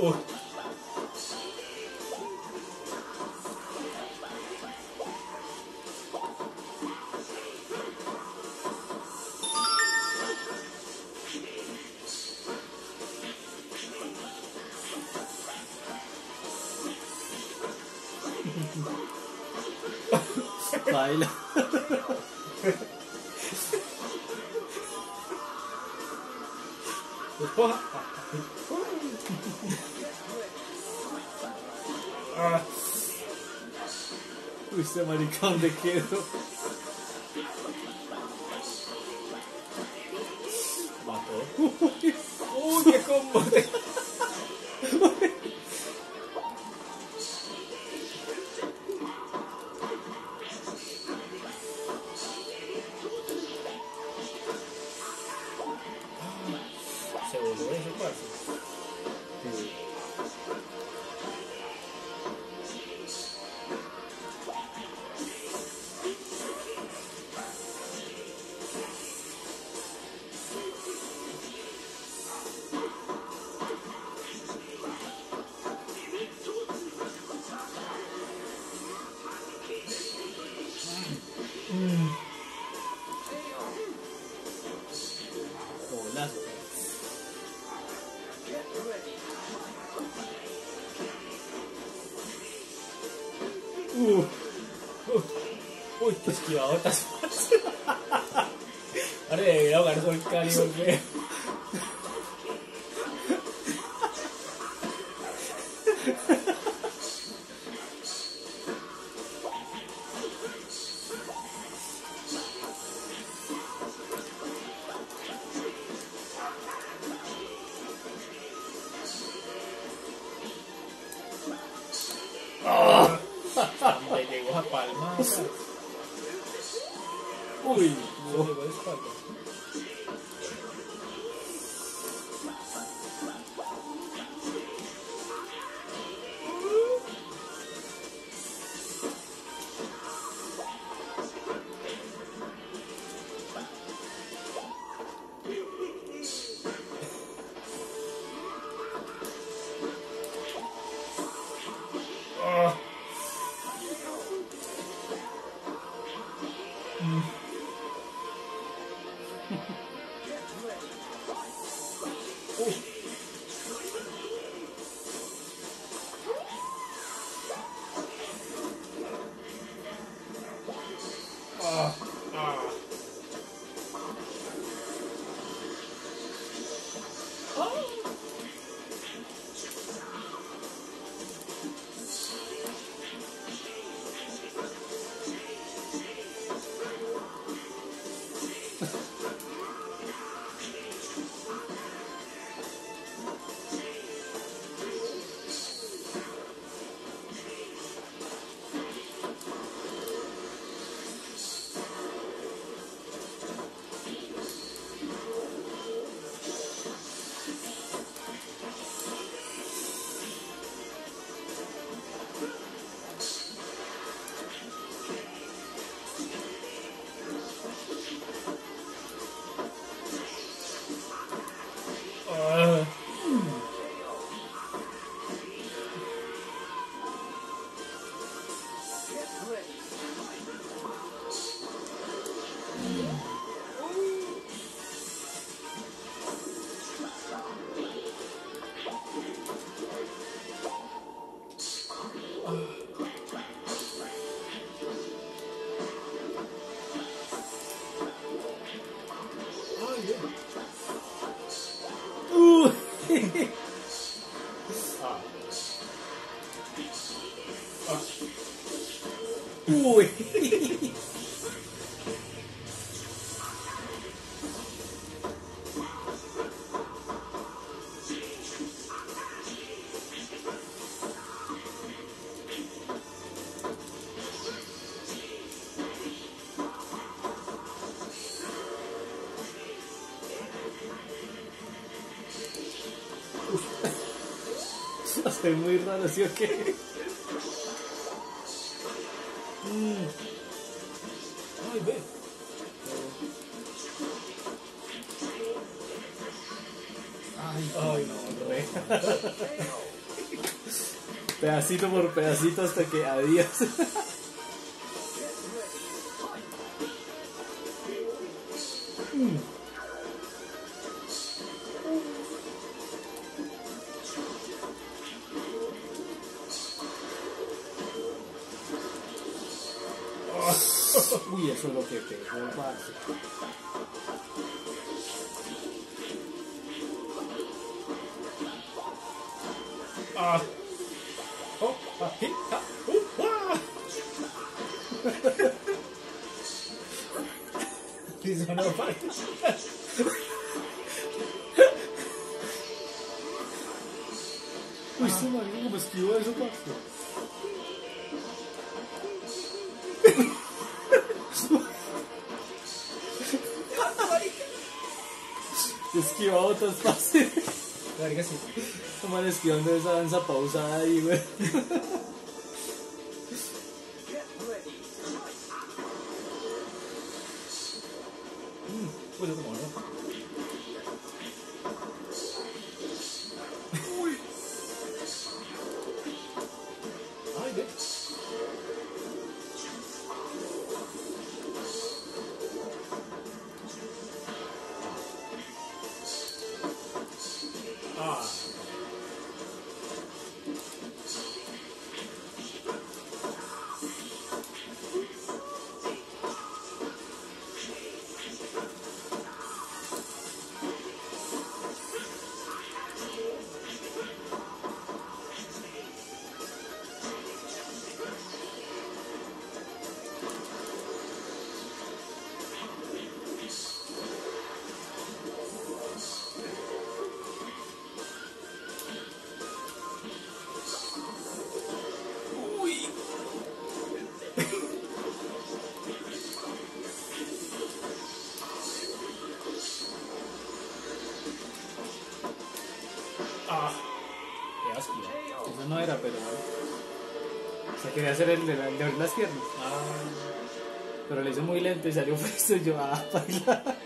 Oh. Style. ah. Lui sei maricão de queiro. Matou. Mm. Uh, uy, qué esquivadotas. Ahora debería todo el cali porque. rapaz, mas. Ui, você levou esse Estoy muy raro, ¿sí o qué? Ay, ve. Ay, no, re. Pedacito por pedacito hasta que adiós. Uy, sou do PT, não faço. Ah. Oh, ah, hi, ah, uh, ah. Fiz o meu pai. Os submarinos que hoje eu passou. Parce. Esquiva otras, parce. Verga, sí. Como esquivando esa danza pausada ahí, güey. Bueno, como no. God. Ah. Qué asco. Eso no era, pero. O sea, quería hacer el de, la- de abrir las piernas. Ah. Pero le hice muy lento y salió puesto y yo, ah, baila. Baila.